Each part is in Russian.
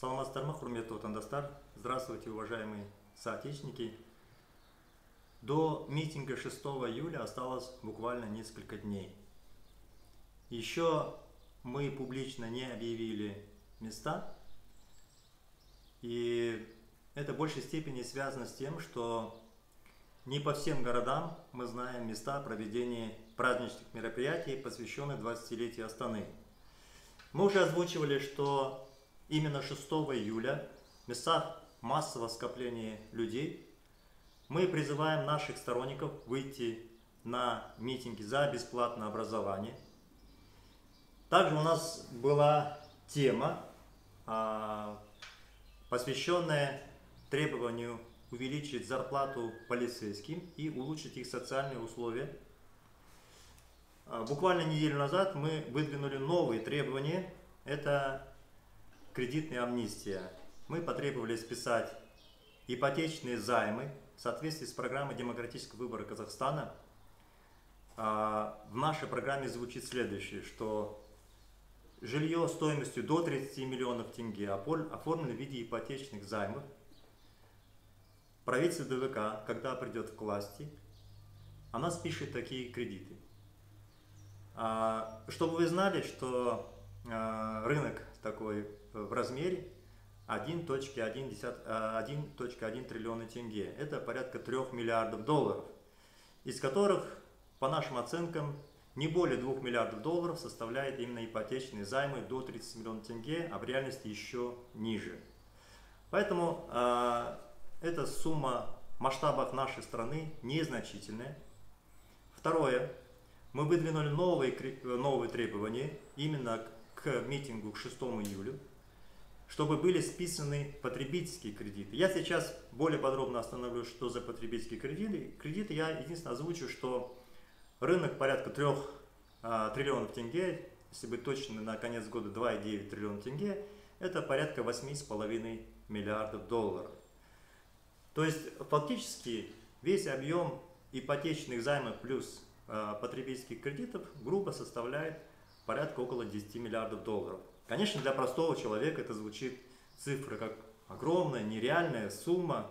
Саламатсыздар құрметті отандастар. Здравствуйте уважаемые соотечественники. До митинга 6 июля осталось буквально несколько дней. Еще мы публично не объявили места. И это в большей степени связано с тем что не по всем городам мы знаем места проведения праздничных мероприятий посвященных 20-летию Астаны. Мы уже озвучивали что именно 6 июля, в местах массового скопления людей, мы призываем наших сторонников выйти на митинги за бесплатное образование. Также у нас была тема, а, посвященная требованию увеличить зарплату полицейским и улучшить их социальные условия. А, буквально неделю назад мы выдвинули новые требования. Это кредитная амнистия. Мы потребовали списать ипотечные займы в соответствии с программой демократического выбора Казахстана. А, в нашей программе звучит следующее, что жилье стоимостью до 30 миллионов тенге оформлено в виде ипотечных займов. Правительство ДВК, когда придет к власти, она спишет такие кредиты. А, чтобы вы знали, что а, рынок такой в размере 1.1 э, триллиона тенге. Это порядка 3 миллиардов долларов, из которых, по нашим оценкам, не более 2 миллиардов долларов составляет именно ипотечные займы до 30 миллионов тенге, а в реальности еще ниже. Поэтому э, эта сумма в масштабах нашей страны незначительная. Второе. Мы выдвинули новые, новые требования именно к митингу к 6 июля чтобы были списаны потребительские кредиты. Я сейчас более подробно остановлюсь, что за потребительские кредиты. Кредиты я единственное озвучу, что рынок порядка 3 а, триллионов тенге, если быть точным, на конец года 2,9 триллиона тенге, это порядка 8,5 миллиардов долларов. То есть фактически весь объем ипотечных займов плюс э, потребительских кредитов грубо составляет порядка около 10 миллиардов долларов. Конечно, для простого человека это звучит цифра как огромная, нереальная сумма.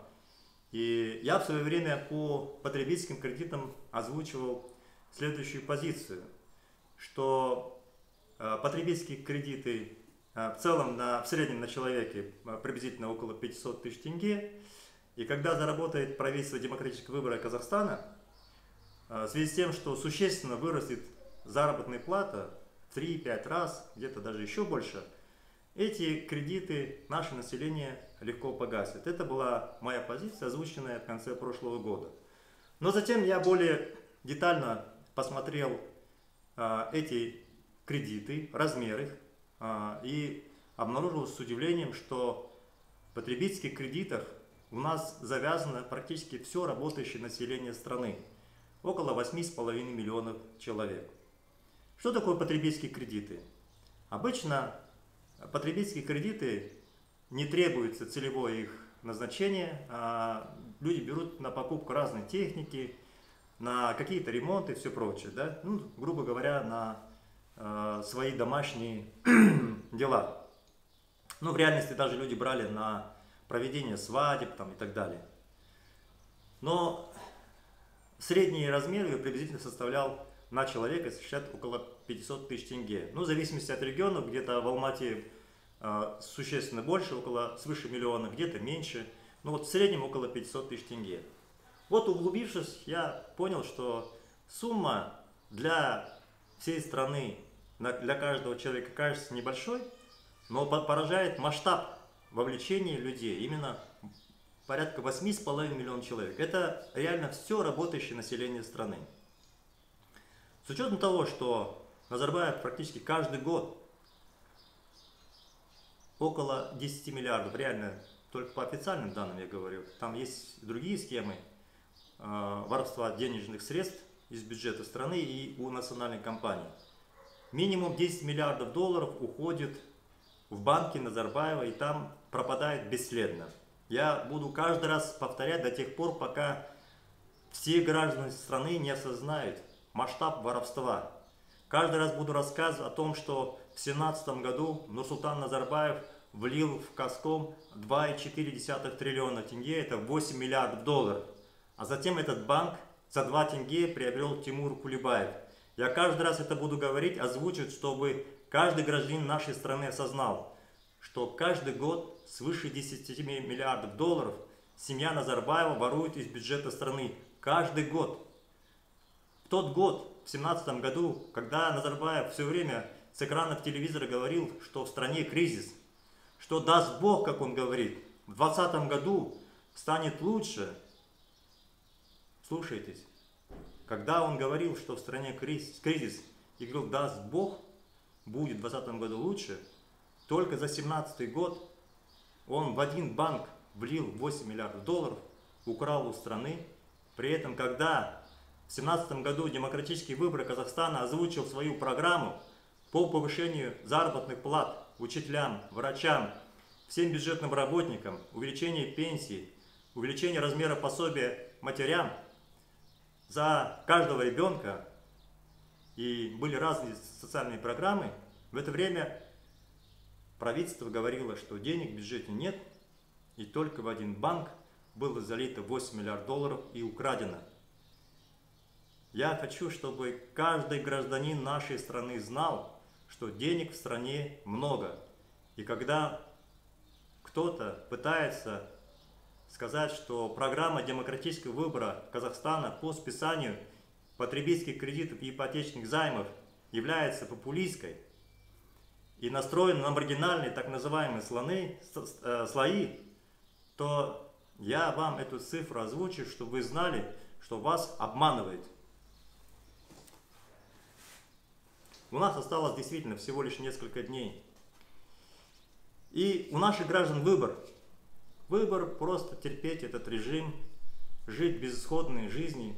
И я в свое время по потребительским кредитам озвучивал следующую позицию, что э, потребительские кредиты э, в целом на, в среднем на человеке э, приблизительно около 500 тысяч тенге. И когда заработает правительство демократического выбора Казахстана, в связи с тем, что существенно вырастет заработная плата, 3-5 раз, где-то даже еще больше, эти кредиты наше население легко погасит. Это была моя позиция, озвученная в конце прошлого года. Но затем я более детально посмотрел а, эти кредиты, размер их, а, и обнаружил с удивлением, что в потребительских кредитах у нас завязано практически все работающее население страны. Около 8,5 миллионов человек. Что такое потребительские кредиты? Обычно потребительские кредиты не требуется целевое их назначение, а люди берут на покупку разной техники, на какие-то ремонты и все прочее, да? ну, грубо говоря, на э, свои домашние дела. Ну, в реальности даже люди брали на проведение свадеб там, и так далее. Но средний размер ее приблизительно составлял на человека составляет около 500 тысяч тенге. Ну, в зависимости от региона, где-то в Алмате э, существенно больше, около свыше миллиона, где-то меньше. Ну, вот в среднем около 500 тысяч тенге. Вот углубившись, я понял, что сумма для всей страны, для каждого человека кажется небольшой, но поражает масштаб вовлечения людей, именно порядка 8,5 миллионов человек. Это реально все работающее население страны. С учетом того, что Назарбаев практически каждый год около 10 миллиардов, реально, только по официальным данным я говорю, там есть другие схемы э, воровства денежных средств из бюджета страны и у национальной компании. Минимум 10 миллиардов долларов уходит в банки Назарбаева и там пропадает бесследно. Я буду каждый раз повторять до тех пор, пока все граждане страны не осознают, масштаб воровства. Каждый раз буду рассказывать о том, что в 2017 году Нурсултан Назарбаев влил в Казком 2,4 триллиона тенге, это 8 миллиардов долларов. А затем этот банк за 2 тенге приобрел Тимур Кулебаев. Я каждый раз это буду говорить, озвучивать, чтобы каждый гражданин нашей страны осознал, что каждый год свыше 10 миллиардов долларов семья Назарбаева ворует из бюджета страны. Каждый год. Тот год, в 2017 году, когда Назарбаев все время с экранов телевизора говорил, что в стране кризис, что даст Бог, как он говорит, в 2020 году станет лучше. Слушайтесь, когда он говорил, что в стране кризис, кризис и говорил, даст Бог, будет в 2020 году лучше, только за 2017 год он в один банк влил 8 миллиардов долларов, украл у страны. При этом, когда в 2017 году демократические выборы Казахстана озвучил свою программу по повышению заработных плат учителям, врачам, всем бюджетным работникам, увеличение пенсий, увеличение размера пособия матерям за каждого ребенка, и были разные социальные программы, в это время правительство говорило, что денег в бюджете нет, и только в один банк было залито 8 миллиардов долларов и украдено. Я хочу, чтобы каждый гражданин нашей страны знал, что денег в стране много. И когда кто-то пытается сказать, что программа демократического выбора Казахстана по списанию потребительских кредитов и ипотечных займов является популистской и настроена на маргинальные так называемые слоны, э, слои, то я вам эту цифру озвучу, чтобы вы знали, что вас обманывают. У нас осталось действительно всего лишь несколько дней. И у наших граждан выбор. Выбор просто терпеть этот режим, жить безысходной жизнью.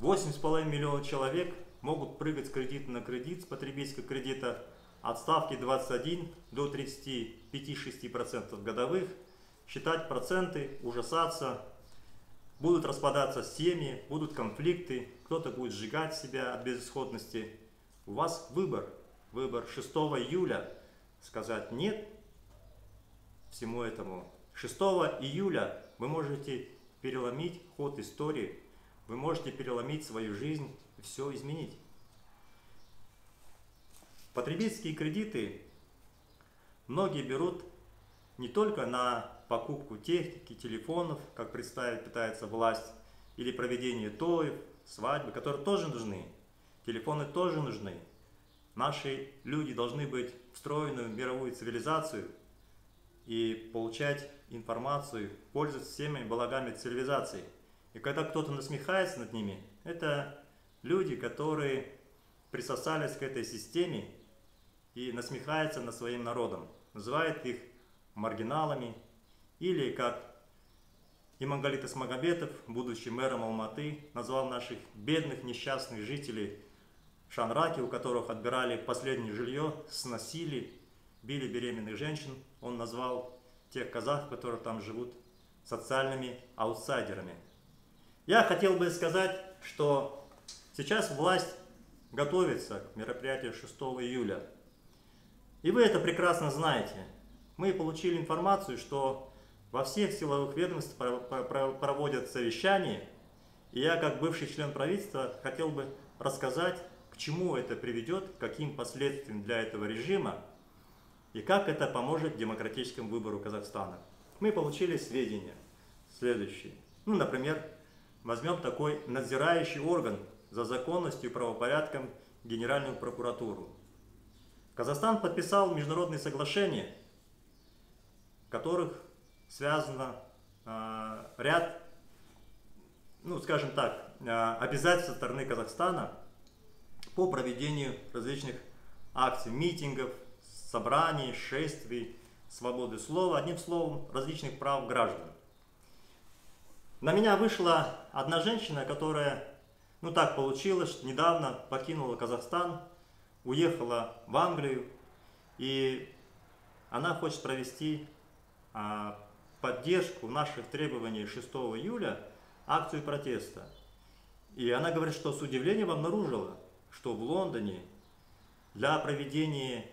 8,5 миллионов человек могут прыгать с кредита на кредит, с потребительского кредита от ставки 21 до 35-6% годовых, считать проценты, ужасаться, будут распадаться семьи, будут конфликты, кто-то будет сжигать себя от безысходности – у вас выбор. Выбор 6 июля сказать «нет» всему этому. 6 июля вы можете переломить ход истории, вы можете переломить свою жизнь все изменить. Потребительские кредиты многие берут не только на покупку техники, телефонов, как представить пытается власть, или проведение тоев, свадьбы, которые тоже нужны. Телефоны тоже нужны. Наши люди должны быть встроены в мировую цивилизацию и получать информацию, пользоваться всеми благами цивилизации. И когда кто-то насмехается над ними, это люди, которые присосались к этой системе и насмехаются над своим народом, называют их маргиналами, или как Имангалит Исмагомедов, будущий мэром Алматы, назвал наших бедных несчастных жителей Шанраки, у которых отбирали последнее жилье, сносили, били беременных женщин. Он назвал тех казахов, которые там живут, социальными аутсайдерами. Я хотел бы сказать, что сейчас власть готовится к мероприятию 6 июля. И вы это прекрасно знаете. Мы получили информацию, что во всех силовых ведомствах проводят совещания. И я, как бывший член правительства, хотел бы рассказать к чему это приведет, каким последствиям для этого режима и как это поможет демократическому выбору Казахстана. Мы получили сведения следующие. Ну, например, возьмем такой надзирающий орган за законностью и правопорядком Генеральную прокуратуру. Казахстан подписал международные соглашения, в которых связано э, ряд, ну, скажем так, э, обязательств стороны Казахстана по проведению различных акций, митингов, собраний, шествий, свободы слова, одним словом, различных прав граждан. На меня вышла одна женщина, которая, ну так получилось, что недавно покинула Казахстан, уехала в Англию, и она хочет провести а, поддержку наших требований 6 июля, акцию протеста. И она говорит, что с удивлением обнаружила, что в Лондоне для проведения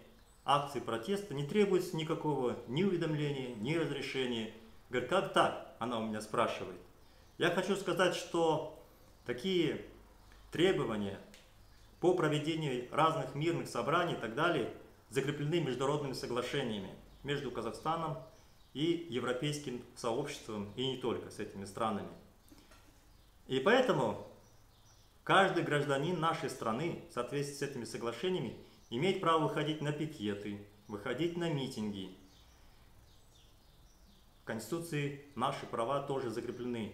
акции протеста не требуется никакого ни уведомления, ни разрешения. Говорит, как так? Она у меня спрашивает. Я хочу сказать, что такие требования по проведению разных мирных собраний и так далее закреплены международными соглашениями между Казахстаном и европейским сообществом, и не только с этими странами. И поэтому каждый гражданин нашей страны в соответствии с этими соглашениями имеет право выходить на пикеты, выходить на митинги. В Конституции наши права тоже закреплены.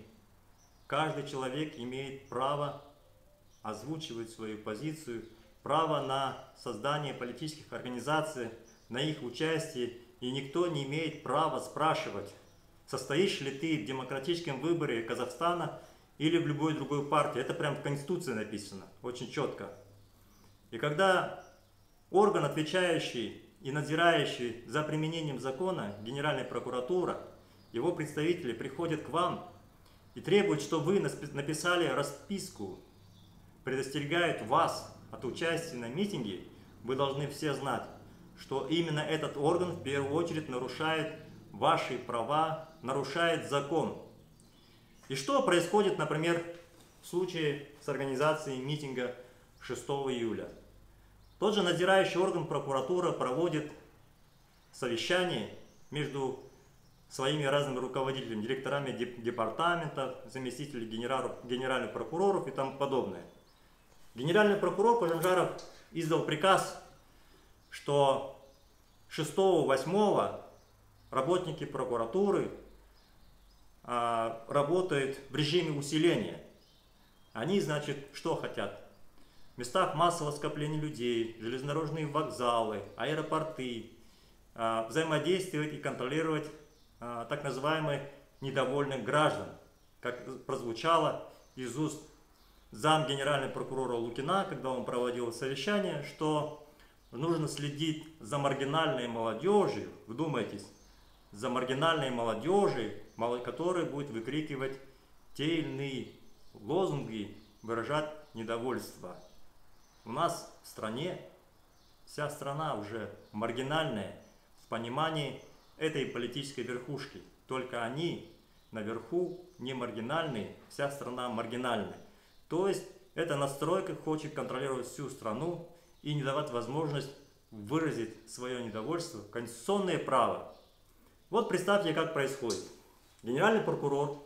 Каждый человек имеет право озвучивать свою позицию, право на создание политических организаций, на их участие, и никто не имеет права спрашивать, состоишь ли ты в демократическом выборе Казахстана или в любой другой партии. Это прям в Конституции написано, очень четко. И когда орган, отвечающий и надзирающий за применением закона, Генеральная прокуратура, его представители приходят к вам и требуют, чтобы вы написали расписку, предостерегают вас от участия на митинге, вы должны все знать, что именно этот орган в первую очередь нарушает ваши права, нарушает закон. И что происходит, например, в случае с организацией митинга 6 июля? Тот же надзирающий орган прокуратура проводит совещание между своими разными руководителями, директорами департаментов, заместителями генеральных прокуроров и тому подобное. Генеральный прокурор Пожанжаров издал приказ, что 6-8 работники прокуратуры а, работают в режиме усиления. Они, значит, что хотят? В местах массового скопления людей, железнодорожные вокзалы, аэропорты, а, взаимодействовать и контролировать а, так называемых недовольных граждан, как прозвучало из уст зам генерального прокурора Лукина, когда он проводил совещание, что нужно следить за маргинальной молодежью, вдумайтесь, за маргинальной молодежью, которая будет выкрикивать те или иные лозунги, выражать недовольство. У нас в стране вся страна уже маргинальная в понимании этой политической верхушки. Только они наверху не маргинальные, вся страна маргинальная. То есть эта настройка хочет контролировать всю страну и не давать возможность выразить свое недовольство, конституционное право. Вот представьте, как происходит. Генеральный прокурор,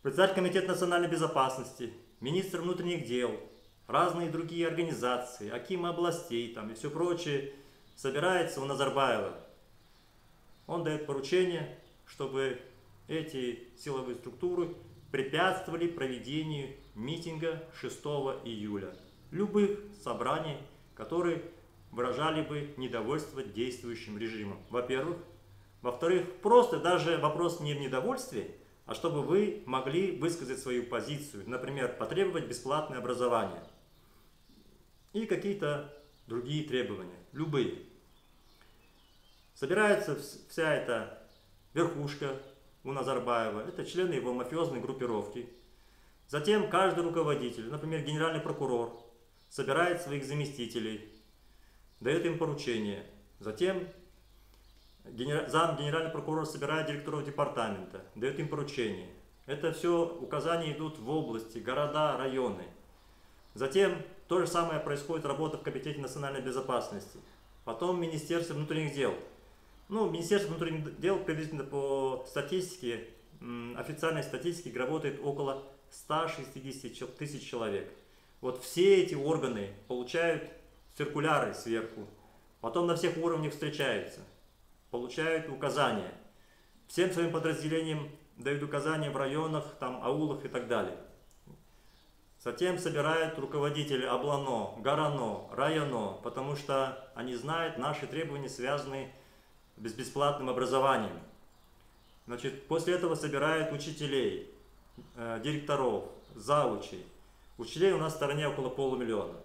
председатель Комитета национальной безопасности, министр внутренних дел, разные другие организации, акимы областей там, и все прочее собирается у Назарбаева. Он дает поручение, чтобы эти силовые структуры препятствовали проведению митинга 6 июля, любых собраний, которые выражали бы недовольство действующим режимом. Во-первых. Во-вторых, просто даже вопрос не в недовольстве, а чтобы вы могли высказать свою позицию, например, потребовать бесплатное образование и какие-то другие требования, любые. Собирается вся эта верхушка у Назарбаева, это члены его мафиозной группировки. Затем каждый руководитель, например, генеральный прокурор, собирает своих заместителей, дает им поручения. Затем зам генеральный прокурор собирает директоров департамента, дает им поручения. Это все указания идут в области, города, районы. Затем то же самое происходит работа в Комитете национальной безопасности. Потом Министерство внутренних дел – ну, Министерство внутренних дел приблизительно по статистике, официальной статистике работает около 160 тысяч человек. Вот все эти органы получают циркуляры сверху, потом на всех уровнях встречаются, получают указания. Всем своим подразделениям дают указания в районах, там, аулах и так далее. Затем собирают руководители Облано, Горано, Районо, потому что они знают наши требования, связанные с бесплатным образованием. Значит, после этого собирают учителей, э, директоров, заучей. Учителей у нас в стороне около полумиллиона.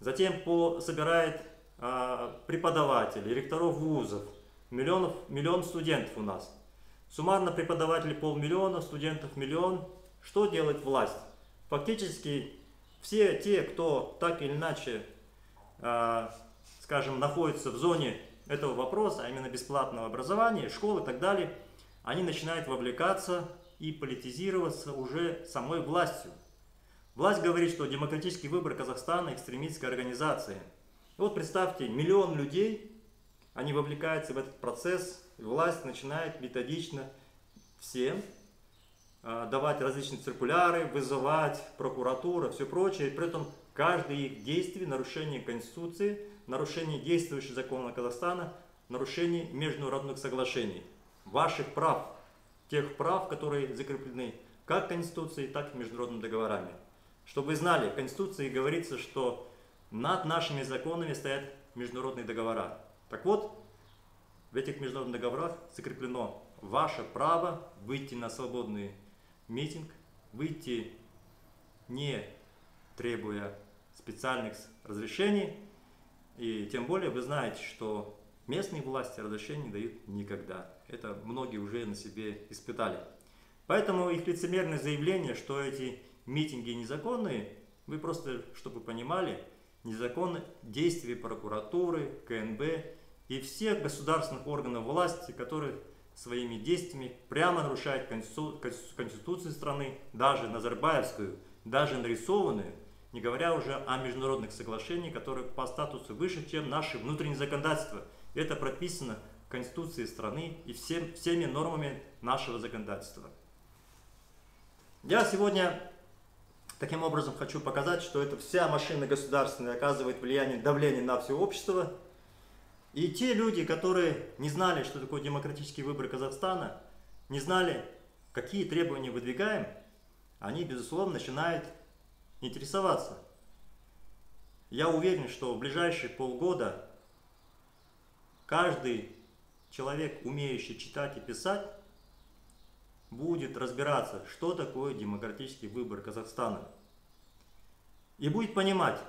Затем по, собирает э, преподавателей, ректоров вузов. Миллионов, миллион студентов у нас. Суммарно преподавателей полмиллиона, студентов миллион. Что делает власть? Фактически все те, кто так или иначе, э, скажем, находятся в зоне этого вопроса, а именно бесплатного образования, школы и так далее, они начинают вовлекаться и политизироваться уже самой властью. Власть говорит, что демократический выбор Казахстана – экстремистская организация. И вот представьте, миллион людей, они вовлекаются в этот процесс, и власть начинает методично всем а, давать различные циркуляры, вызывать прокуратуру, все прочее. При этом каждое их действие, нарушение Конституции, нарушение действующего закона Казахстана, нарушение международных соглашений, ваших прав, тех прав, которые закреплены как Конституцией, так и международными договорами. Чтобы вы знали, в Конституции говорится, что над нашими законами стоят международные договора. Так вот, в этих международных договорах закреплено ваше право выйти на свободный митинг, выйти не требуя специальных разрешений, и тем более вы знаете, что местные власти разрешений не дают никогда. Это многие уже на себе испытали. Поэтому их лицемерное заявление, что эти митинги незаконные, вы просто, чтобы понимали, незаконны действия прокуратуры, КНБ и всех государственных органов власти, которые своими действиями прямо нарушают Конституцию страны, даже Назарбаевскую, даже нарисованную, не говоря уже о международных соглашениях, которые по статусу выше, чем наше внутреннее законодательство. Это прописано в Конституции страны и всем, всеми нормами нашего законодательства. Я сегодня таким образом хочу показать, что эта вся машина государственная оказывает влияние, давление на все общество. И те люди, которые не знали, что такое демократический выбор Казахстана, не знали, какие требования выдвигаем, они, безусловно, начинают интересоваться. Я уверен, что в ближайшие полгода каждый человек, умеющий читать и писать, будет разбираться, что такое демократический выбор Казахстана. И будет понимать,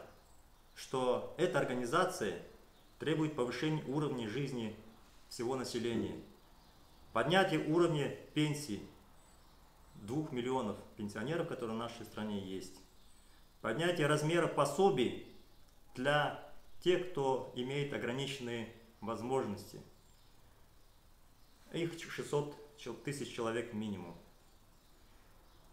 что эта организация требует повышения уровня жизни всего населения, поднятия уровня пенсий двух миллионов пенсионеров, которые в нашей стране есть, поднятие размера пособий для тех, кто имеет ограниченные возможности. Их 600 тысяч человек минимум.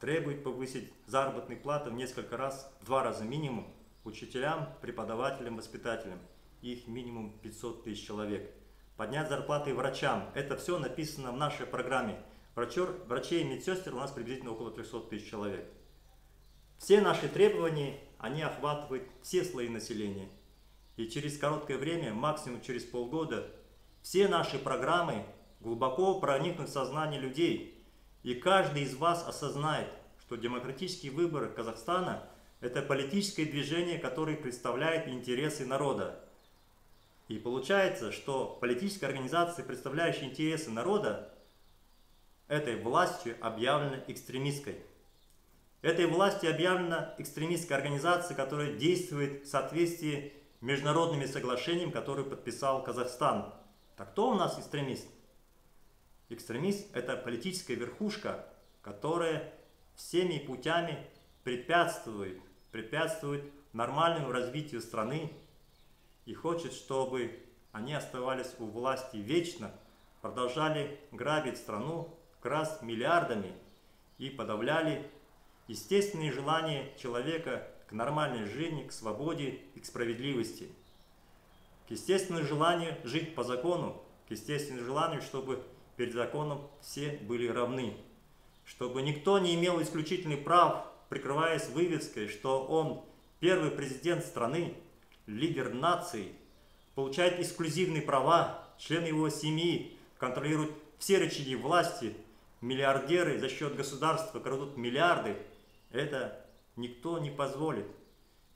Требует повысить заработные платы в несколько раз, в два раза минимум, учителям, преподавателям, воспитателям. Их минимум 500 тысяч человек. Поднять зарплаты врачам. Это все написано в нашей программе. Врачер, врачей и медсестер у нас приблизительно около 300 тысяч человек. Все наши требования, они охватывают все слои населения. И через короткое время, максимум через полгода, все наши программы глубоко проникнут в сознание людей. И каждый из вас осознает, что демократический выбор Казахстана – это политическое движение, которое представляет интересы народа. И получается, что политическая организация, представляющая интересы народа, этой властью объявлена экстремистской. Этой власти объявлена экстремистская организация, которая действует в соответствии с международными соглашениями, которые подписал Казахстан. Так кто у нас экстремист? Экстремист – это политическая верхушка, которая всеми путями препятствует, препятствует нормальному развитию страны и хочет, чтобы они оставались у власти вечно, продолжали грабить страну, красть миллиардами и подавляли естественные желания человека к нормальной жизни, к свободе и к справедливости. К естественному желанию жить по закону, к естественному желанию, чтобы перед законом все были равны. Чтобы никто не имел исключительных прав, прикрываясь вывеской, что он первый президент страны, лидер нации, получает эксклюзивные права, члены его семьи контролируют все рычаги власти, миллиардеры за счет государства крадут миллиарды, это никто не позволит.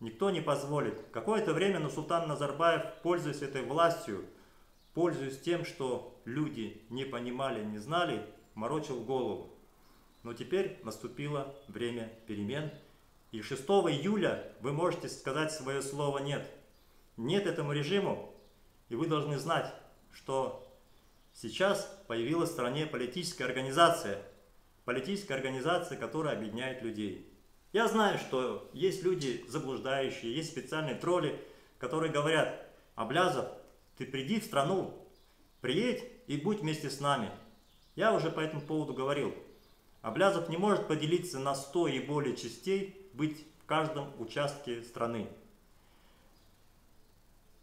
Никто не позволит. Какое-то время Нусултан Назарбаев, пользуясь этой властью, пользуясь тем, что люди не понимали, не знали, морочил голову. Но теперь наступило время перемен. И 6 июля вы можете сказать свое слово «нет». Нет этому режиму. И вы должны знать, что сейчас появилась в стране политическая организация. Политическая организация, которая объединяет людей. Я знаю, что есть люди заблуждающие, есть специальные тролли, которые говорят, Аблязов, ты приди в страну, приедь и будь вместе с нами. Я уже по этому поводу говорил. Аблязов не может поделиться на 100 и более частей, быть в каждом участке страны.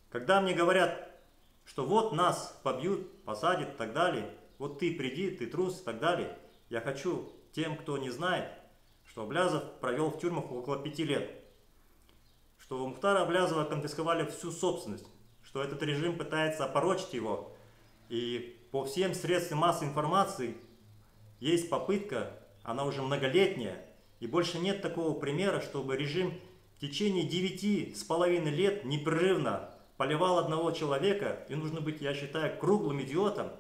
Когда мне говорят, что вот нас побьют, посадят и так далее, вот ты приди, ты трус и так далее, я хочу тем, кто не знает, что Аблязов провел в тюрьмах около пяти лет, что у Мухтара Аблязова конфисковали всю собственность, что этот режим пытается опорочить его, и по всем средствам массовой информации есть попытка, она уже многолетняя, и больше нет такого примера, чтобы режим в течение девяти с половиной лет непрерывно поливал одного человека, и нужно быть, я считаю, круглым идиотом,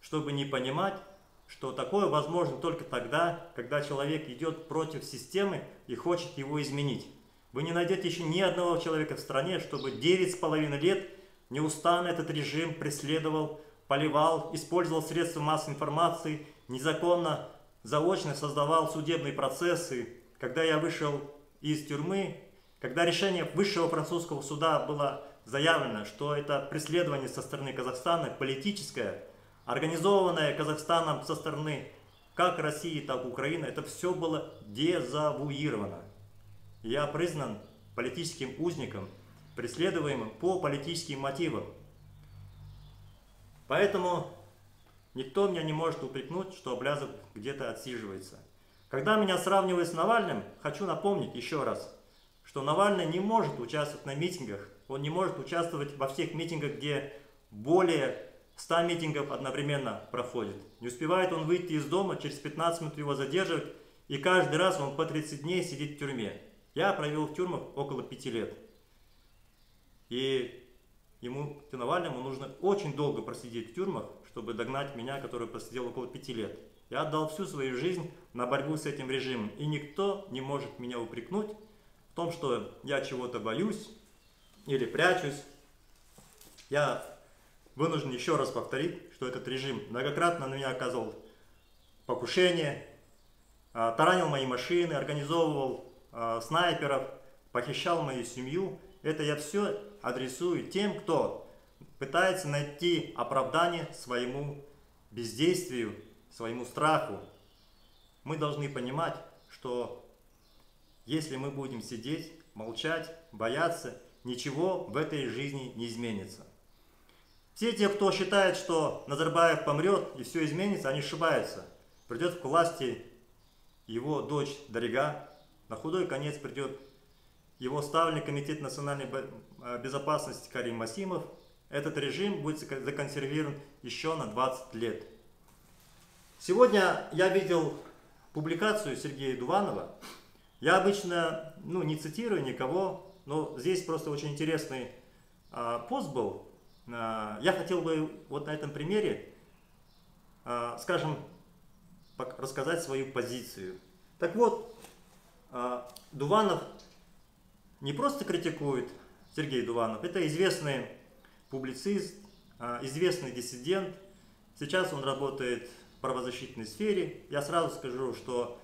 чтобы не понимать, что такое возможно только тогда, когда человек идет против системы и хочет его изменить. Вы не найдете еще ни одного человека в стране, чтобы 9,5 лет неустанно этот режим преследовал, поливал, использовал средства массовой информации, незаконно, заочно создавал судебные процессы. Когда я вышел из тюрьмы, когда решение высшего французского суда было заявлено, что это преследование со стороны Казахстана политическое, организованное Казахстаном со стороны как России, так и Украины, это все было дезавуировано. Я признан политическим узником, преследуемым по политическим мотивам. Поэтому никто меня не может упрекнуть, что Облязов где-то отсиживается. Когда меня сравнивают с Навальным, хочу напомнить еще раз, что Навальный не может участвовать на митингах, он не может участвовать во всех митингах, где более 100 митингов одновременно проходит. Не успевает он выйти из дома, через 15 минут его задерживают, и каждый раз он по 30 дней сидит в тюрьме. Я провел в тюрьмах около 5 лет. И ему, Навальному, нужно очень долго просидеть в тюрьмах, чтобы догнать меня, который просидел около 5 лет. Я отдал всю свою жизнь на борьбу с этим режимом, и никто не может меня упрекнуть в том, что я чего-то боюсь или прячусь. Я вынужден еще раз повторить, что этот режим многократно на меня оказывал покушение, а, таранил мои машины, организовывал а, снайперов, похищал мою семью. Это я все адресую тем, кто пытается найти оправдание своему бездействию, своему страху. Мы должны понимать, что если мы будем сидеть, молчать, бояться, ничего в этой жизни не изменится. Все те, кто считает, что Назарбаев помрет и все изменится, они ошибаются. Придет к власти его дочь Дарига, на худой конец придет его ставленник Комитет национальной э, безопасности Карим Масимов. Этот режим будет законсервирован еще на 20 лет. Сегодня я видел публикацию Сергея Дуванова. Я обычно ну, не цитирую никого, но здесь просто очень интересный а, пост был а, я хотел бы вот на этом примере, а, скажем, рассказать свою позицию. Так вот, Дуванов не просто критикует, Сергей Дуванов, это известный публицист, известный диссидент. Сейчас он работает в правозащитной сфере. Я сразу скажу, что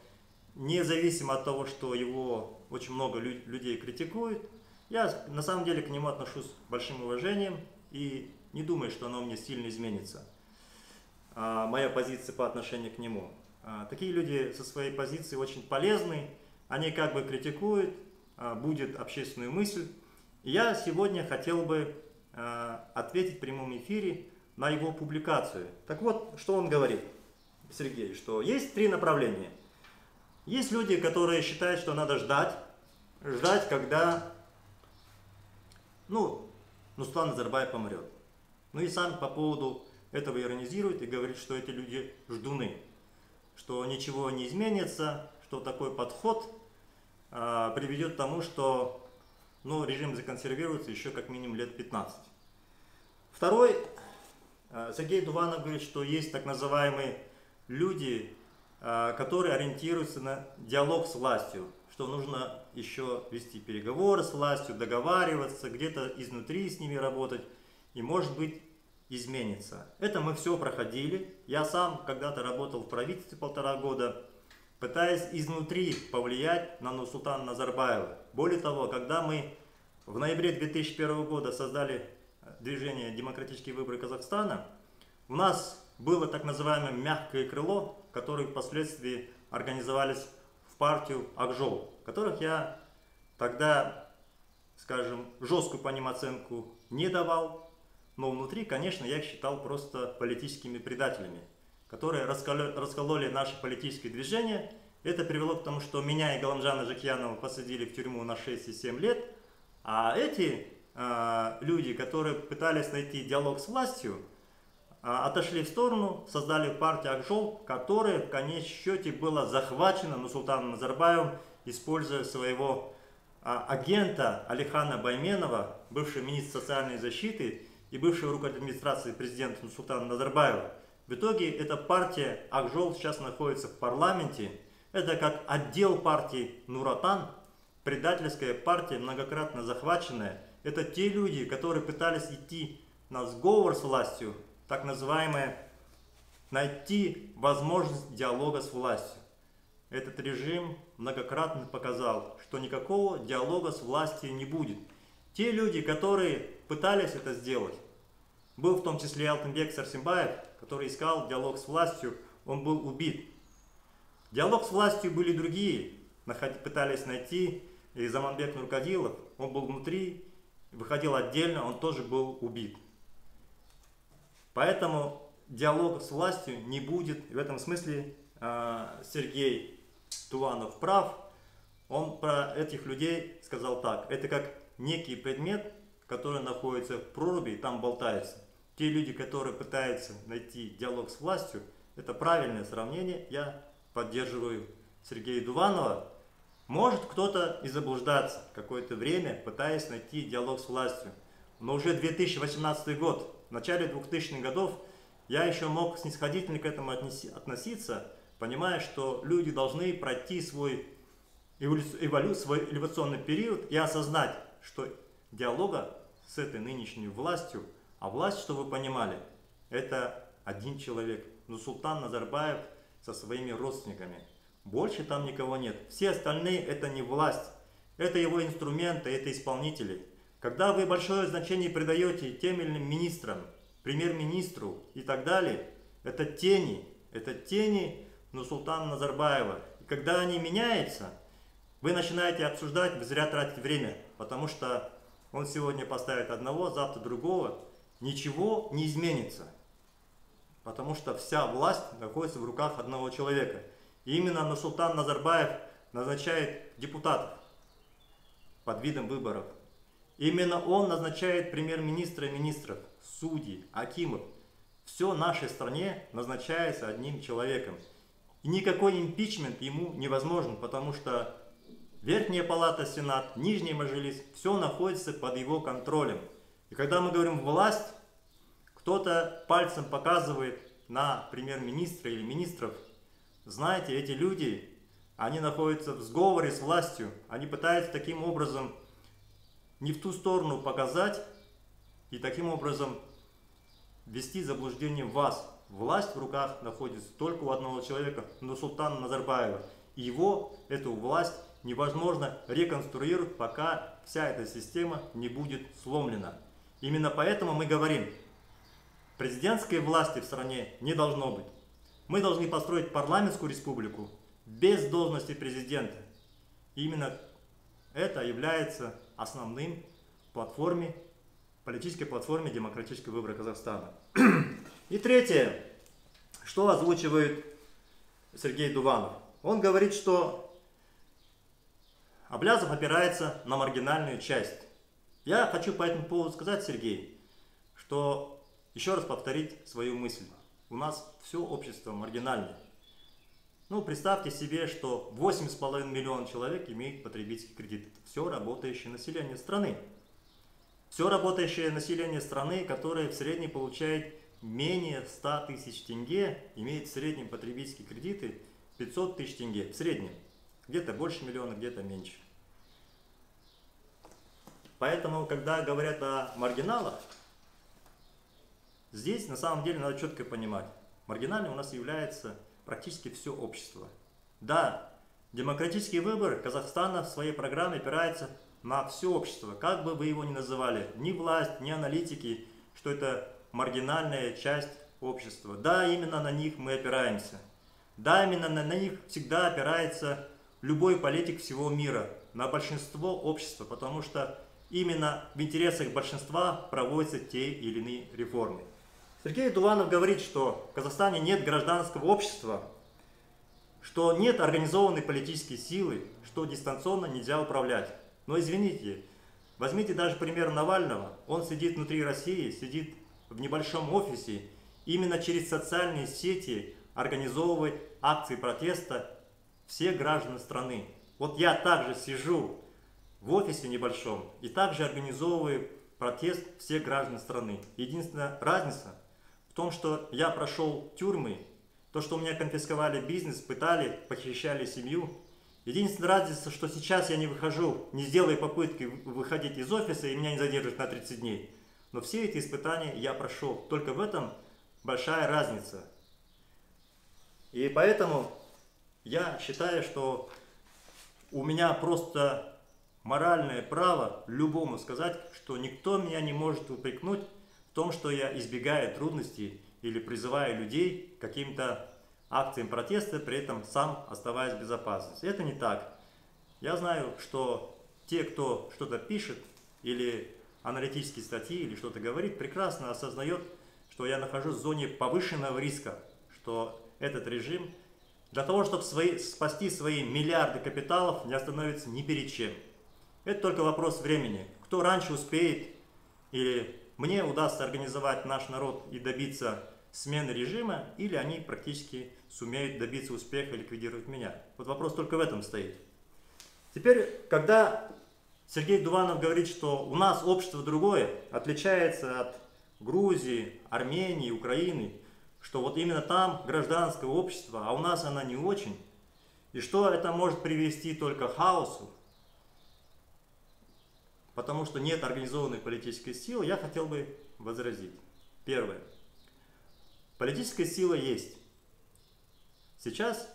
независимо от того, что его очень много людей критикует, я на самом деле к нему отношусь с большим уважением и не думаю, что оно мне сильно изменится. А, моя позиция по отношению к нему. А, такие люди со своей позиции очень полезны, они как бы критикуют, а, будет общественную мысль. И я сегодня хотел бы ответить в прямом эфире на его публикацию. Так вот, что он говорит, Сергей, что есть три направления. Есть люди, которые считают, что надо ждать, ждать, когда, ну, Нуслан Назарбаев помрет. Ну и сам по поводу этого иронизирует и говорит, что эти люди ждуны, что ничего не изменится, что такой подход а, приведет к тому, что ну, режим законсервируется еще как минимум лет 15. Второй, а, Сергей Дуванов говорит, что есть так называемые люди, а, которые ориентируются на диалог с властью что нужно еще вести переговоры с властью, договариваться, где-то изнутри с ними работать, и может быть изменится. Это мы все проходили. Я сам когда-то работал в правительстве полтора года, пытаясь изнутри повлиять на Нурсултана Назарбаева. Более того, когда мы в ноябре 2001 года создали движение «Демократические выборы Казахстана», у нас было так называемое мягкое крыло, которое впоследствии организовались в партию Акжол, которых я тогда, скажем, жесткую по ним оценку не давал, но внутри, конечно, я их считал просто политическими предателями, которые раскололи, наше политическое движение. Это привело к тому, что меня и Галамжана Жакьянова посадили в тюрьму на 6 и 7 лет, а эти э, люди, которые пытались найти диалог с властью, отошли в сторону, создали партию Акжол, которая в конечном счете была захвачена Нусултаном Назарбаевым, используя своего э, агента Алихана Байменова, бывший министр социальной защиты и бывший руководитель администрации президента Нусултана Назарбаева. В итоге эта партия Акжол сейчас находится в парламенте. Это как отдел партии Нуратан, предательская партия, многократно захваченная, это те люди, которые пытались идти на сговор с властью, так называемое найти возможность диалога с властью. Этот режим многократно показал, что никакого диалога с властью не будет. Те люди, которые пытались это сделать, был в том числе Алтынбек Сарсимбаев, который искал диалог с властью, он был убит. Диалог с властью были другие, пытались найти и Заманбек Нуркадилов, он был внутри, выходил отдельно, он тоже был убит. Поэтому диалог с властью не будет. В этом смысле э, Сергей Туванов прав. Он про этих людей сказал так. Это как некий предмет, который находится в проруби и там болтается. Те люди, которые пытаются найти диалог с властью, это правильное сравнение. Я поддерживаю Сергея Дуванова. Может кто-то и заблуждаться какое-то время, пытаясь найти диалог с властью. Но уже 2018 год, начале 2000-х годов, я еще мог снисходительно к этому относиться, понимая, что люди должны пройти свой, эволю, свой эволюционный период и осознать, что диалога с этой нынешней властью, а власть, что вы понимали, это один человек, но султан Назарбаев со своими родственниками – больше там никого нет. Все остальные это не власть. Это его инструменты, это исполнители. Когда вы большое значение придаете тем или иным министрам, премьер-министру и так далее, это тени. Это тени Нусултана Назарбаева. И когда они меняются, вы начинаете обсуждать, вы зря тратите время, потому что он сегодня поставит одного, завтра другого. Ничего не изменится, потому что вся власть находится в руках одного человека – и именно Нурсултан Назарбаев назначает депутатов под видом выборов. Именно он назначает премьер-министра и министров, судей, акимов. Все нашей стране назначается одним человеком. И никакой импичмент ему невозможен, потому что Верхняя палата, Сенат, Нижний Мажилис, все находится под его контролем. И когда мы говорим власть, кто-то пальцем показывает на премьер-министра или министров, знаете, эти люди, они находятся в сговоре с властью. Они пытаются таким образом не в ту сторону показать и таким образом ввести заблуждение вас. Власть в руках находится только у одного человека, но султана Назарбаева. И его, эту власть, невозможно реконструировать, пока вся эта система не будет сломлена. Именно поэтому мы говорим, президентской власти в стране не должно быть. Мы должны построить парламентскую республику без должности президента. И именно это является основным платформе, политической платформе демократической выбора Казахстана. И третье, что озвучивает Сергей Дуванов. Он говорит, что Аблязов опирается на маргинальную часть. Я хочу по этому поводу сказать, Сергей, что еще раз повторить свою мысль у нас все общество маргинальное. Ну, представьте себе, что 8,5 миллиона человек имеют потребительский кредит. Все работающее население страны. Все работающее население страны, которое в среднем получает менее 100 тысяч тенге, имеет в среднем потребительские кредиты 500 тысяч тенге. В среднем. Где-то больше миллиона, где-то меньше. Поэтому, когда говорят о маргиналах, Здесь на самом деле надо четко понимать, маргинальным у нас является практически все общество. Да, демократический выбор Казахстана в своей программе опирается на все общество, как бы вы его ни называли, ни власть, ни аналитики, что это маргинальная часть общества. Да, именно на них мы опираемся. Да, именно на, на них всегда опирается любой политик всего мира, на большинство общества, потому что именно в интересах большинства проводятся те или иные реформы. Сергей Дуванов говорит, что в Казахстане нет гражданского общества, что нет организованной политической силы, что дистанционно нельзя управлять. Но извините, возьмите даже пример Навального. Он сидит внутри России, сидит в небольшом офисе, именно через социальные сети организовывает акции протеста всех граждан страны. Вот я также сижу в офисе небольшом и также организовываю протест всех граждан страны. Единственная разница том, что я прошел тюрьмы, то, что у меня конфисковали бизнес, пытали, похищали семью. Единственная разница, что сейчас я не выхожу, не сделаю попытки выходить из офиса и меня не задержат на 30 дней. Но все эти испытания я прошел. Только в этом большая разница. И поэтому я считаю, что у меня просто моральное право любому сказать, что никто меня не может упрекнуть в том, что я избегаю трудностей или призываю людей к каким-то акциям протеста, при этом сам оставаясь в безопасности. Это не так. Я знаю, что те, кто что-то пишет или аналитические статьи или что-то говорит, прекрасно осознает, что я нахожусь в зоне повышенного риска, что этот режим для того, чтобы свои, спасти свои миллиарды капиталов, не остановится ни перед чем. Это только вопрос времени. Кто раньше успеет, или мне удастся организовать наш народ и добиться смены режима, или они практически сумеют добиться успеха и ликвидировать меня. Вот вопрос только в этом стоит. Теперь, когда Сергей Дуванов говорит, что у нас общество другое, отличается от Грузии, Армении, Украины, что вот именно там гражданское общество, а у нас она не очень, и что это может привести только к хаосу, потому что нет организованной политической силы, я хотел бы возразить. Первое. Политическая сила есть. Сейчас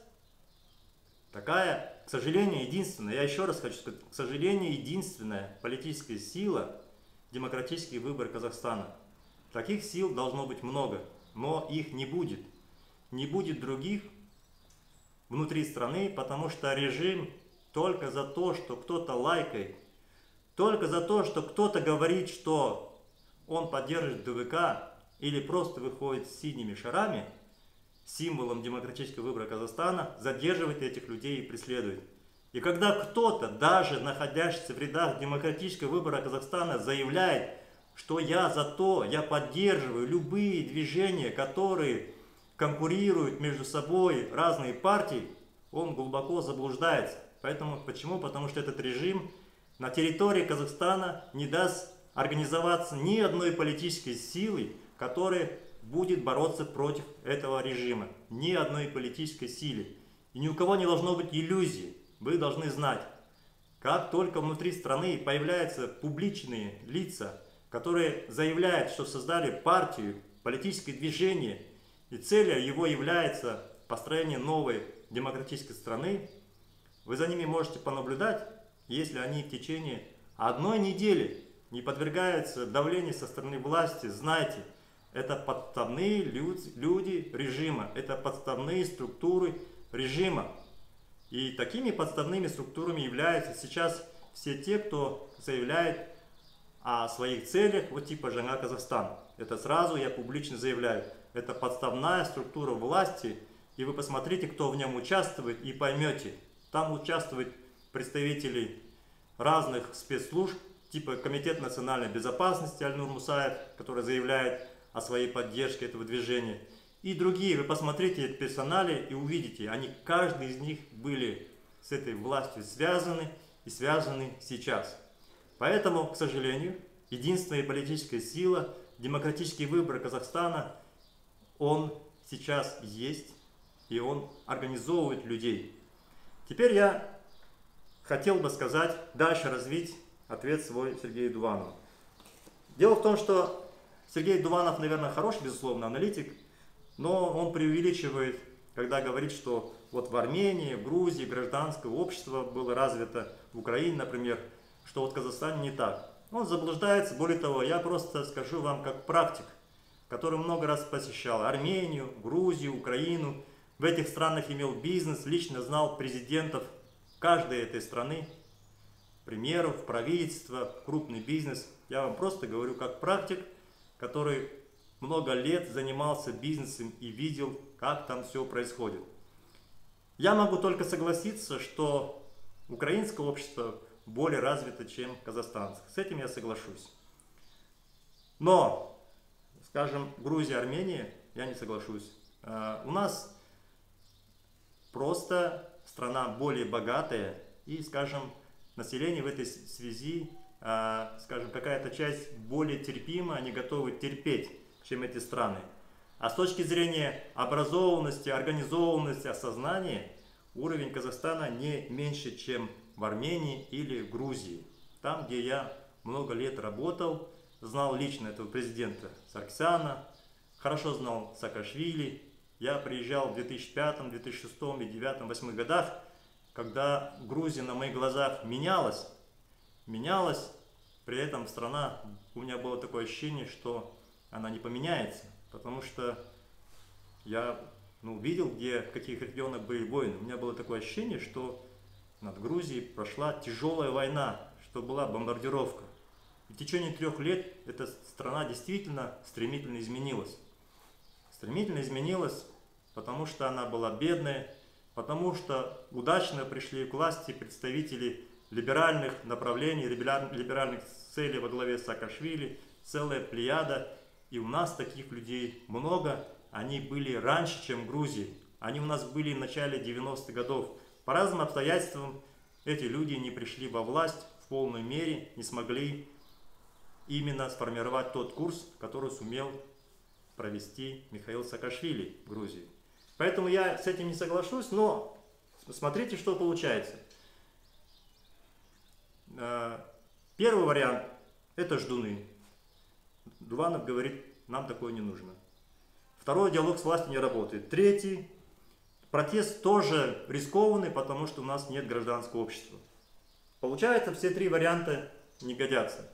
такая к сожалению, единственная, я еще раз хочу сказать, к сожалению, единственная политическая сила – демократический выбор Казахстана. Таких сил должно быть много, но их не будет. Не будет других внутри страны, потому что режим только за то, что кто-то лайкает, только за то, что кто-то говорит, что он поддерживает ДВК или просто выходит с синими шарами – символом демократического выбора Казахстана, задерживает этих людей и преследует. И когда кто-то, даже находящийся в рядах демократического выбора Казахстана, заявляет, что я за то, я поддерживаю любые движения, которые конкурируют между собой разные партии, он глубоко заблуждается. Поэтому, почему? Потому что этот режим на территории Казахстана не даст организоваться ни одной политической силы, которая будет бороться против этого режима. Ни одной политической силе. И ни у кого не должно быть иллюзий. Вы должны знать, как только внутри страны появляются публичные лица, которые заявляют, что создали партию, политическое движение, и целью его является построение новой демократической страны, вы за ними можете понаблюдать, если они в течение одной недели не подвергаются давлению со стороны власти, знайте – это подставные люди режима, это подставные структуры режима. И такими подставными структурами являются сейчас все те, кто заявляет о своих целях, вот типа «Жена Казахстан». Это сразу я публично заявляю. Это подставная структура власти, и вы посмотрите, кто в нем участвует, и поймете. Там участвуют представители разных спецслужб, типа Комитет национальной безопасности Альнур Мусаев, который заявляет о своей поддержке этого движения. И другие, вы посмотрите персонали и увидите, они, каждый из них были с этой властью связаны и связаны сейчас. Поэтому, к сожалению, единственная политическая сила, демократический выбор Казахстана, он сейчас есть, и он организовывает людей. Теперь я хотел бы сказать, дальше развить ответ свой Сергею Дуванову. Дело в том, что Сергей Дуванов, наверное, хороший, безусловно, аналитик, но он преувеличивает, когда говорит, что вот в Армении, в Грузии гражданское общество было развито, в Украине, например, что вот в Казахстане не так. Он заблуждается, более того, я просто скажу вам как практик, который много раз посещал Армению, Грузию, Украину, в этих странах имел бизнес, лично знал президентов каждой этой страны, примеров, правительства, крупный бизнес. Я вам просто говорю как практик, который много лет занимался бизнесом и видел, как там все происходит. Я могу только согласиться, что украинское общество более развито, чем казахстанское. С этим я соглашусь. Но, скажем, Грузия, Армения, я не соглашусь. А, у нас просто страна более богатая и, скажем, население в этой связи, а, скажем, какая-то часть более терпима, они готовы терпеть, чем эти страны. А с точки зрения образованности, организованности, осознания, уровень Казахстана не меньше, чем в Армении или Грузии. Там, где я много лет работал, знал лично этого президента Сарксяна, хорошо знал Саакашвили. Я приезжал в 2005, 2006, 2009, 2008 годах, когда Грузия на моих глазах менялась, менялась, при этом страна, у меня было такое ощущение, что она не поменяется, потому что я ну, видел, где, в каких регионах были войны. У меня было такое ощущение, что над Грузией прошла тяжелая война, что была бомбардировка. И в течение трех лет эта страна действительно стремительно изменилась. Стремительно изменилась, потому что она была бедная, потому что удачно пришли к власти представители либеральных направлений, либеральных целей во главе Саакашвили, целая плеяда. И у нас таких людей много, они были раньше, чем в Грузии. Они у нас были в начале 90-х годов. По разным обстоятельствам эти люди не пришли во власть в полной мере, не смогли именно сформировать тот курс, который сумел провести Михаил Саакашвили в Грузии. Поэтому я с этим не соглашусь, но смотрите, что получается. Э, первый вариант – это ждуны. Дуванов говорит, нам такое не нужно. Второй диалог с властью не работает. Третий Протест тоже рискованный, потому что у нас нет гражданского общества. Получается, все три варианта не годятся.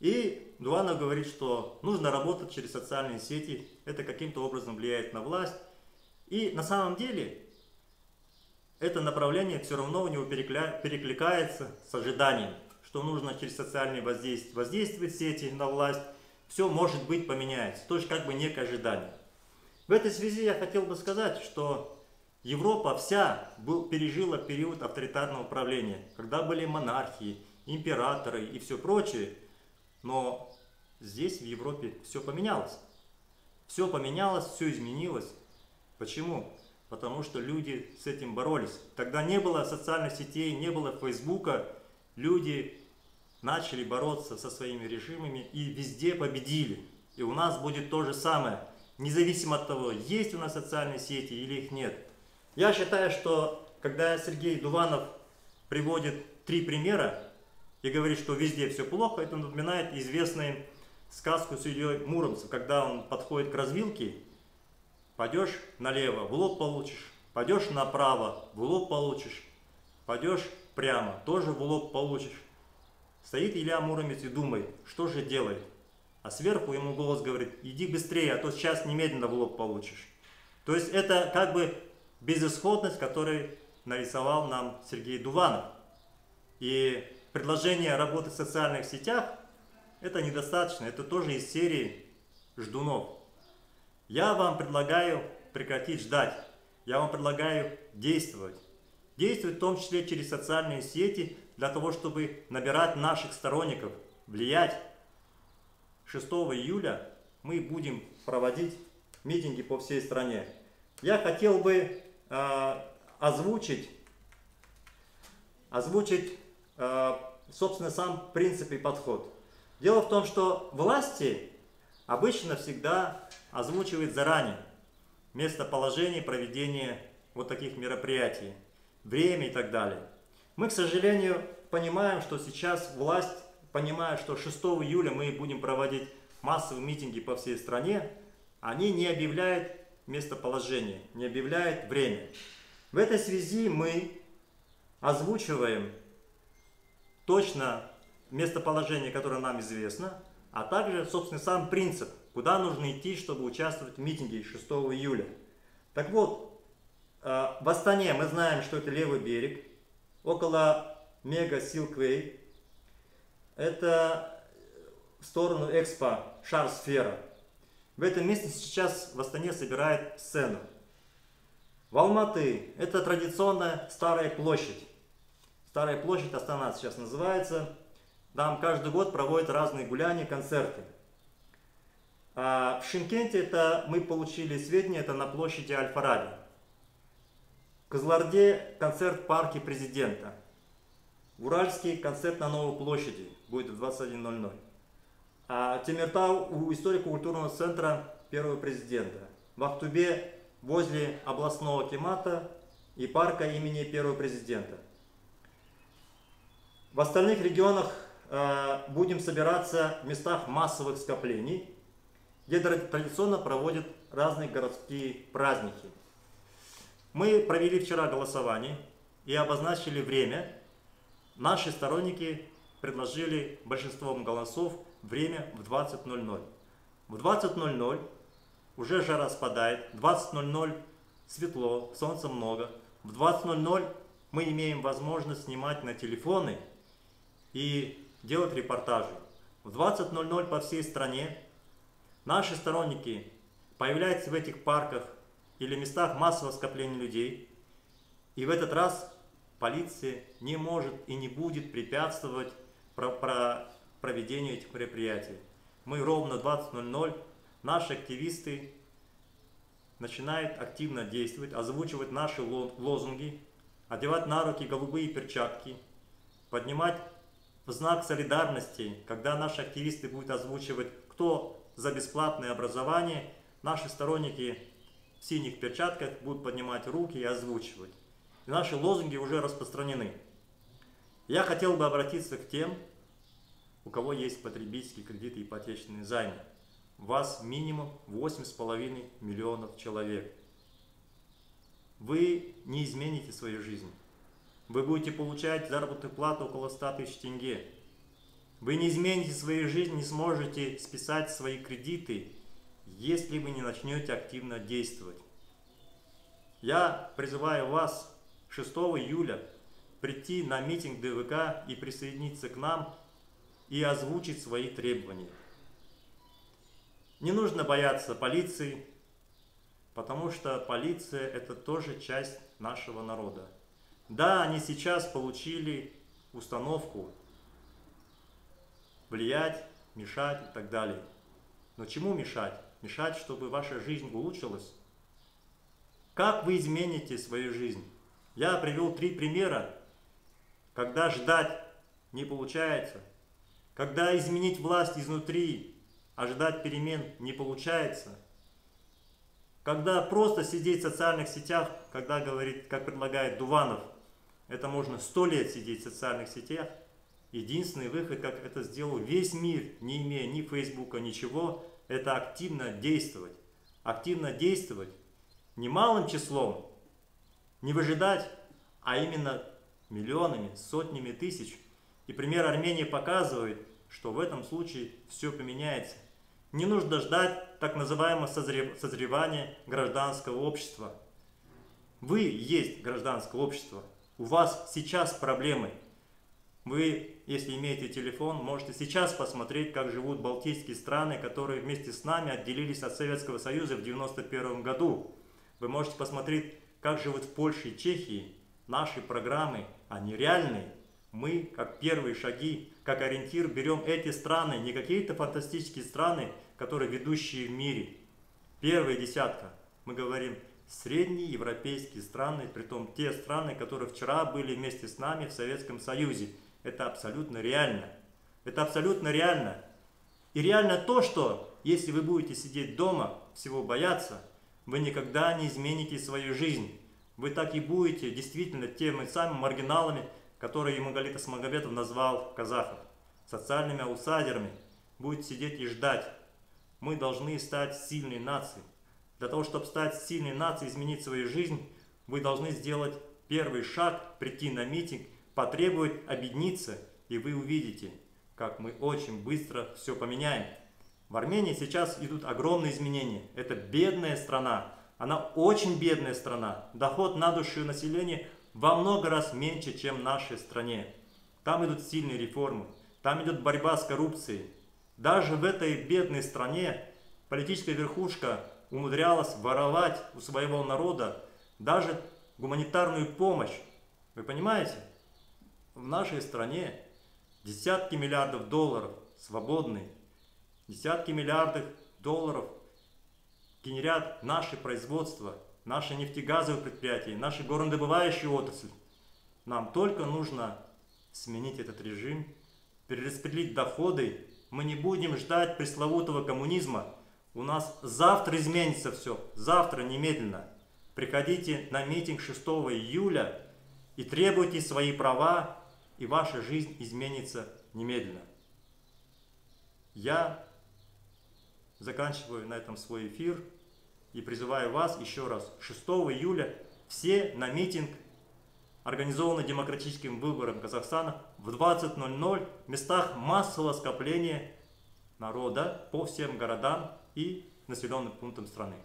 И Дуанов говорит, что нужно работать через социальные сети, это каким-то образом влияет на власть. И на самом деле это направление все равно у него перекликается с ожиданием, что нужно через социальные воздействия воздействовать сети на власть, все может быть поменяется, то есть как бы некое ожидание. В этой связи я хотел бы сказать, что Европа вся был, пережила период авторитарного правления, когда были монархии, императоры и все прочее, но здесь в Европе все поменялось. Все поменялось, все изменилось. Почему? Потому что люди с этим боролись. Тогда не было социальных сетей, не было Фейсбука. Люди начали бороться со своими режимами и везде победили. И у нас будет то же самое – независимо от того, есть у нас социальные сети или их нет. Я считаю, что когда Сергей Дуванов приводит три примера и говорит, что везде все плохо, это напоминает известную сказку с Ильей Муромцем, когда он подходит к развилке, пойдешь налево, в лоб получишь, пойдешь направо, в лоб получишь, пойдешь прямо, тоже в лоб получишь. Стоит Илья Муромец и думает, что же делать? а сверху ему голос говорит, иди быстрее, а то сейчас немедленно в лоб получишь. То есть это как бы безысходность, которую нарисовал нам Сергей Дуванов. И предложение работы в социальных сетях, это недостаточно, это тоже из серии ждунов. Я вам предлагаю прекратить ждать, я вам предлагаю действовать. Действовать в том числе через социальные сети, для того, чтобы набирать наших сторонников, влиять 6 июля мы будем проводить митинги по всей стране. Я хотел бы э, озвучить, озвучить собственно, сам принцип и подход. Дело в том, что власти обычно всегда озвучивают заранее местоположение проведения вот таких мероприятий, время и так далее. Мы, к сожалению, понимаем, что сейчас власть понимая, что 6 июля мы будем проводить массовые митинги по всей стране, они не объявляют местоположение, не объявляют время. В этой связи мы озвучиваем точно местоположение, которое нам известно, а также, собственно, сам принцип, куда нужно идти, чтобы участвовать в митинге 6 июля. Так вот, э, в Астане мы знаем, что это левый берег, около Мега Силквей, это в сторону Экспо Шар-сфера. В этом месте сейчас в Астане собирает сцену. В Алматы это традиционная Старая площадь. Старая площадь Астана сейчас называется. Там каждый год проводят разные гуляния, концерты. А в Шимкенте это мы получили сведения, это на площади Аль-Фараби. В Козларде концерт в парке президента. В Уральске концерт на Новой площади будет в 21.00. А Тимиртау у историко-культурного центра первого президента. В Ахтубе возле областного кемата и парка имени первого президента. В остальных регионах э, будем собираться в местах массовых скоплений, где традиционно проводят разные городские праздники. Мы провели вчера голосование и обозначили время. Наши сторонники предложили большинством голосов время в 20.00. В 20.00 уже жара спадает, в 20.00 светло, солнца много. В 20.00 мы имеем возможность снимать на телефоны и делать репортажи. В 20.00 по всей стране наши сторонники появляются в этих парках или местах массового скопления людей. И в этот раз полиция не может и не будет препятствовать про, про проведению этих мероприятий. Мы ровно 20.00, наши активисты начинают активно действовать, озвучивать наши лозунги, одевать на руки голубые перчатки, поднимать в знак солидарности, когда наши активисты будут озвучивать, кто за бесплатное образование, наши сторонники в синих перчатках будут поднимать руки и озвучивать. И наши лозунги уже распространены. Я хотел бы обратиться к тем, у кого есть потребительские кредиты и ипотечные займы. Вас минимум 8,5 миллионов человек. Вы не измените свою жизнь. Вы будете получать заработную плату около 100 тысяч тенге. Вы не измените свою жизнь, не сможете списать свои кредиты, если вы не начнете активно действовать. Я призываю вас 6 июля прийти на митинг ДВК и присоединиться к нам и озвучить свои требования. Не нужно бояться полиции, потому что полиция это тоже часть нашего народа. Да, они сейчас получили установку влиять, мешать и так далее. Но чему мешать? Мешать, чтобы ваша жизнь улучшилась. Как вы измените свою жизнь? Я привел три примера, когда ждать не получается, когда изменить власть изнутри, а ждать перемен не получается, когда просто сидеть в социальных сетях, когда говорит, как предлагает Дуванов – это можно сто лет сидеть в социальных сетях. Единственный выход, как это сделал весь мир, не имея ни Фейсбука, ничего, это активно действовать. Активно действовать не малым числом, не выжидать, а именно миллионами, сотнями тысяч. И пример Армении показывает, что в этом случае все поменяется. Не нужно ждать так называемого созревания гражданского общества. Вы есть гражданское общество – у вас сейчас проблемы. Вы, если имеете телефон, можете сейчас посмотреть, как живут балтийские страны, которые вместе с нами отделились от Советского Союза в 1991 году. Вы можете посмотреть, как живут в Польше и Чехии. Наши программы, они реальные. Мы, как первые шаги, как ориентир, берем эти страны, не какие-то фантастические страны, которые ведущие в мире. Первая десятка. Мы говорим, средние европейские страны, притом те страны, которые вчера были вместе с нами в Советском Союзе. Это абсолютно реально. Это абсолютно реально. И реально то, что если вы будете сидеть дома, всего бояться, вы никогда не измените свою жизнь. Вы так и будете действительно теми самыми маргиналами, которые Имагалит Асмагомедов назвал казахов, социальными аутсайдерами. Будете сидеть и ждать. Мы должны стать сильной нацией. Для того, чтобы стать сильной нацией, изменить свою жизнь, вы должны сделать первый шаг, прийти на митинг, потребовать объединиться и вы увидите, как мы очень быстро все поменяем. В Армении сейчас идут огромные изменения. Это бедная страна. Она очень бедная страна. Доход на душу населения во много раз меньше, чем в нашей стране. Там идут сильные реформы. Там идет борьба с коррупцией. Даже в этой бедной стране политическая верхушка умудрялась воровать у своего народа даже гуманитарную помощь. Вы понимаете? В нашей стране десятки миллиардов долларов свободные, десятки миллиардов долларов генерят наши производства, наши нефтегазовые предприятия, наши горнодобывающие отрасль. Нам только нужно сменить этот режим, перераспределить доходы. Мы не будем ждать пресловутого коммунизма. У нас завтра изменится все, завтра немедленно. Приходите на митинг 6 июля и требуйте свои права, и ваша жизнь изменится немедленно. Я заканчиваю на этом свой эфир и призываю вас еще раз 6 июля все на митинг, организованный демократическим выбором Казахстана в 20.00 в местах массового скопления народа по всем городам и населенным пунктам страны.